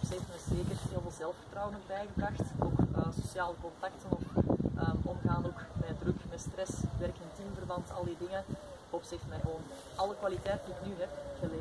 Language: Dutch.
op zich me zeker heel veel zelfvertrouwen bijgebracht. Ook uh, sociale contacten of um, omgaan ook met druk, met stress, werk in teamverband, al die dingen. Op zich mij gewoon alle kwaliteit die ik nu heb geleerd.